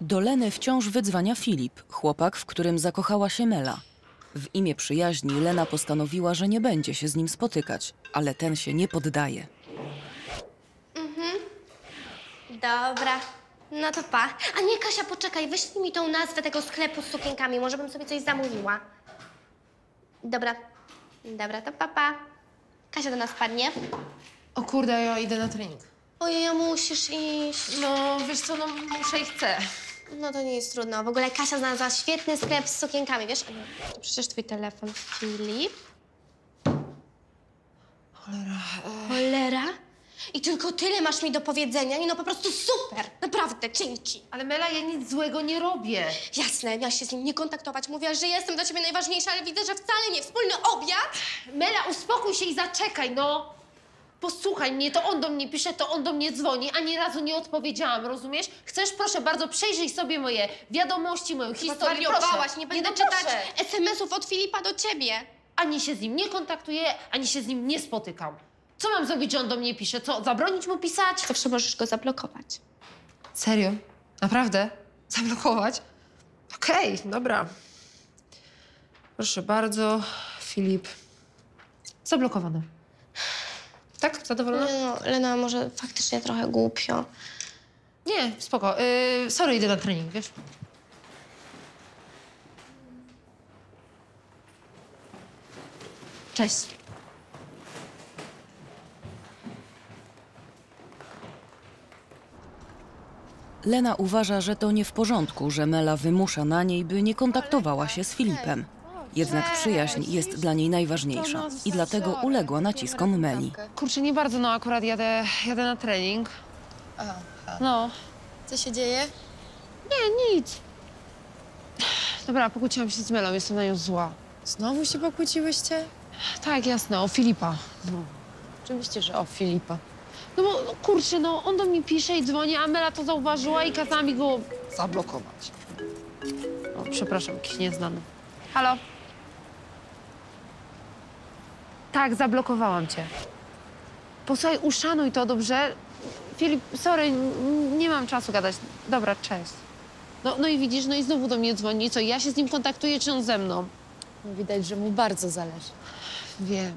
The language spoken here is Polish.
Do Leny wciąż wydzwania Filip, chłopak, w którym zakochała się Mela. W imię przyjaźni Lena postanowiła, że nie będzie się z nim spotykać, ale ten się nie poddaje. Dobra. No to pa. A nie, Kasia, poczekaj, wyślij mi tą nazwę tego sklepu z sukienkami. Może bym sobie coś zamówiła. Dobra. Dobra, to papa. Kasia do nas padnie. O kurde, ja idę na trening. Ojej, ja musisz iść. No, wiesz co, no muszę i chcę. No to nie jest trudno. W ogóle Kasia znalazła świetny sklep z sukienkami, wiesz? Przecież twój telefon, Filip. Cholera. Cholera. I tylko tyle masz mi do powiedzenia. Nie no, po prostu super. Naprawdę, dzięki. Ale Mela, ja nic złego nie robię. Jasne, miałaś się z nim nie kontaktować. Mówiłaś, że jestem dla ciebie najważniejsza, ale widzę, że wcale nie. Wspólny obiad? Mela, uspokój się i zaczekaj, no. Posłuchaj mnie, to on do mnie pisze, to on do mnie dzwoni, ani razu nie odpowiedziałam, rozumiesz? Chcesz, proszę bardzo, przejrzyj sobie moje wiadomości, moją historię, Zwariowałaś, proszę. nie będę no czytać proszę. SMS-ów od Filipa do ciebie. Ani się z nim nie kontaktuję, ani się z nim nie spotykam. Co mam zrobić, że on do mnie pisze? Co, zabronić mu pisać? Zawsze możesz go zablokować. Serio? Naprawdę? Zablokować? Okej, dobra. Proszę bardzo, Filip. Zablokowane. Tak? Zadowolona? No, Lena, może faktycznie trochę głupio. Nie, spoko. Yy, sorry, idę na trening, wiesz? Cześć. Lena uważa, że to nie w porządku, że Mela wymusza na niej, by nie kontaktowała się z Filipem. Jednak przyjaźń jest dla niej najważniejsza i dlatego uległa naciskom Meli. Kurczę, nie bardzo, no akurat jadę, jadę na trening. No. Co się dzieje? Nie, nic. Dobra, pokłóciłam się z Melą, jestem na nią zła. Znowu się pokłóciłyście? Tak, jasne, o Filipa. No. Oczywiście, że o Filipa. No bo no, kurczę, no on do mnie pisze i dzwoni, a Mela to zauważyła i kazała mi go zablokować. O, przepraszam, jakiś nieznany. Halo? Tak, zablokowałam cię. Posłuchaj, uszanuj to, dobrze? Filip, sorry, nie mam czasu gadać. Dobra, cześć. No, no i widzisz, no i znowu do mnie dzwoni. I Co, ja się z nim kontaktuję, czy on ze mną? Widać, że mu bardzo zależy. Wiem.